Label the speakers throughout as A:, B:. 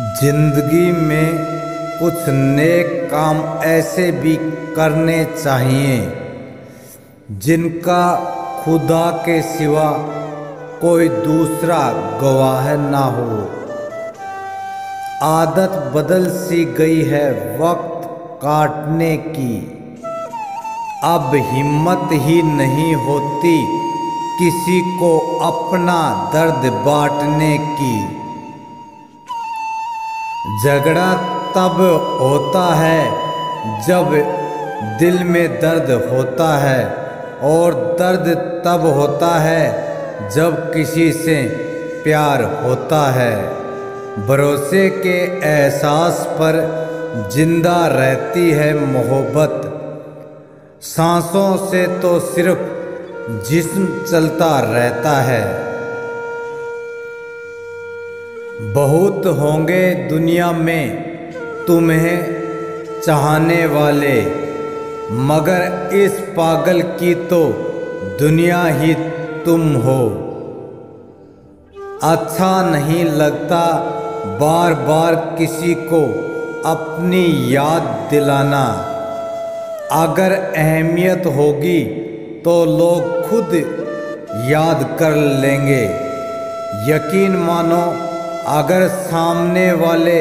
A: ज़िंदगी में कुछ नेक काम ऐसे भी करने चाहिए, जिनका खुदा के सिवा कोई दूसरा गवाह ना हो। आदत बदल सी गई है वक्त काटने की। अब हिम्मत ही नहीं होती किसी को अपना दर्द बांटने की। झगड़ा तब होता है जब दिल में दर्द होता है और दर्द तब होता है जब किसी से प्यार होता है। भरोसे के एहसास पर ज़िंदा रहती है मोहब्बत। सांसों से तो सिर्फ़ जिस्म चलता रहता है। बहुत होंगे दुनिया में तुम्हें चाहने वाले। मगर इस पागल की तो दुनिया ही तुम हो। अच्छा नहीं लगता बार बार किसी को अपनी याद दिलाना। अगर अहमियत होगी तो लोग खुद याद कर लेंगे। यकीन मानो अगर सामने वाले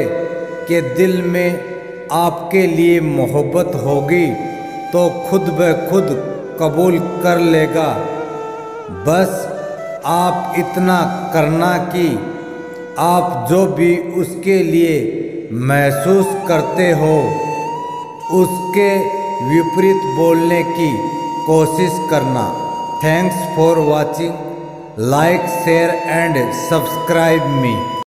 A: के दिल में आपके लिए मोहब्बत होगी तो खुद ब खुद कबूल कर लेगा। बस आप इतना करना कि आप जो भी उसके लिए महसूस करते हो, उसके विपरीत बोलने की कोशिश करना। Thanks for watching like share and subscribe me